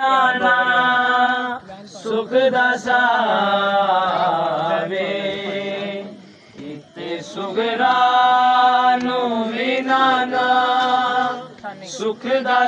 ਨਾਨਾ ਸੁਖ ਦਾ ਸਾਵੇ ਇਤੇ ਸੁਗਰਾ ਨੂੰ ਵੀ ਨਾਨਾ ਸੁਖ ਦਾ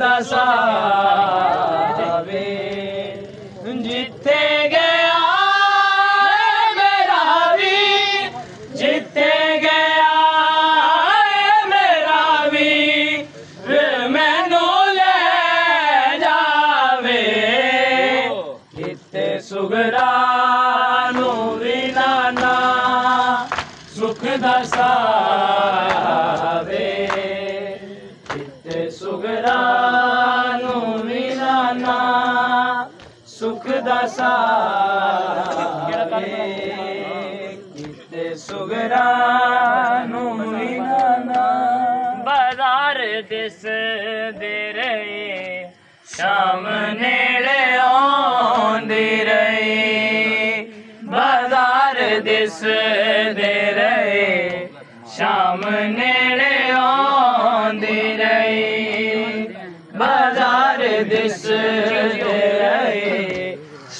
ਦਾ ਸਾਵੇ। ਜਿੱਥੇ ਗਿਆ ਮੇਰਾ ਵੀ, ਜਿੱਥੇ ਗਿਆ ਮੇਰਾ ਵੀ, ਮੈਨੂੰ ਲੈ ਜਾਵੇ। ਕਿਤੇ ਸੁਗਰਾ ਨੂੰ ਵੀ ਨਾਨਾ, ਸੁਖ ਦਾ ਸਾਵੇ। ਸੁਗਰਾ ਨੂੰ ਨਾਨਾ ਸੁਖ ਦਾ ਸਾਵੇ ਕਿਤੇ ਸੁਗਰਾ ਨੂੰ ਬਾਜ਼ਾਰ ਦਿਸ ਦੇ ਰਹੇ ਸ਼ਾਮ ਨੇੜੇ ਆਉਂਦੀ ਰਹੀ। ਬਾਜ਼ਾਰ ਦਿਸ ਦੇ ਰਹੇ ਸ਼ਾਮ ਨੇੜੇ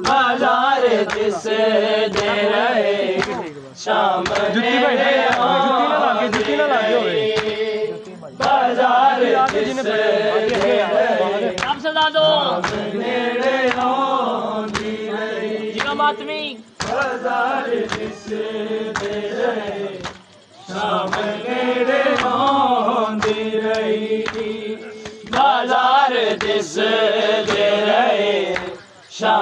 بازار جس دے رہے شام جتی بھائی بازار جس دے رہے۔ آپ بازار جس دے رہے۔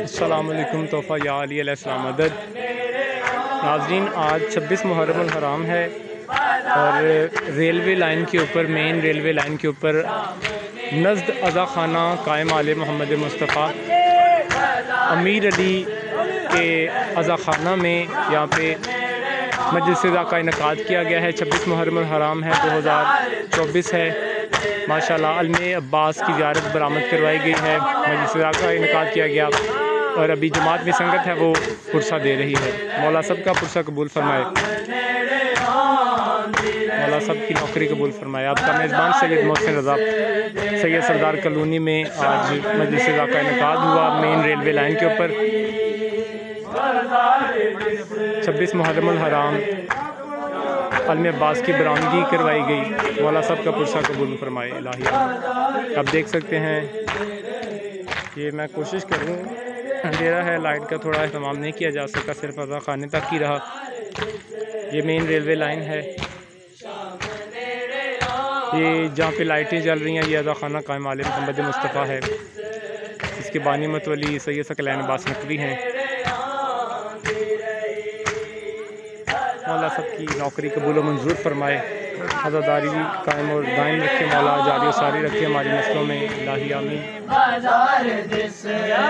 السلام علیکم تحفہ یا علی علیہ السلام عدد ناظرین آج چھبیس محرم الحرام ہے اور ریلوے لائن کے اوپر مین ریلوے لائن کے اوپر نزد ازا خانہ قائم علیہ محمد مصطفیٰ، امیر علی کے ازا خانہ میں یہاں پہ مجلس رضا کا انعقاد کیا گیا ہے۔ چھبیس محرم الحرام ہے، دو ہزار چوبیس ہے۔ ماشاءاللہ علم عباس کی زیارت برآمد کروائی گئی ہے۔ مجلس رضا کا انعقاد کیا گیا اور ابھی جماعت میں سنگت ہے، وہ پرسہ دے رہی ہے۔ مولا سب کا پرسہ قبول فرمائے۔ مولا سب کی نوکری قبول فرمائے۔ آپ کا میزبان سید محسن رضا، سید سردار کلونی میں آج مجلس رضا کا انعقاد ہوا۔ مین ریلوے لائن کے اوپر۔ چھبیس محرم الحرام علم عباس کی برآمدگی کروائی گئی۔ مولا سب کا پرسہ قبول فرمائے، الہی۔ آپ دیکھ سکتے ہیں یہ میں کوشش کروں، اندھیرا ہے، لائٹ کا تھوڑا اہتمام نہیں کیا جا سکا، صرف ازا خانے تک ہی رہا۔ یہ مین ریلوے لائن ہے۔ یہ جہاں پہ لائٹیں جل رہی ہیں، یہ ادا خانہ قائم عالم محمد مصطفیٰ ہے۔ اس کے بانی متولی سید سکلین عباس نقوی ہیں۔ مولا سب کی نوکری قبول و منظور فرمائے۔ عزاداری قائم اور دائم رکھے۔ مولا جاری و ساری رکھے۔ ہماری نسلوں میں الہی آمین۔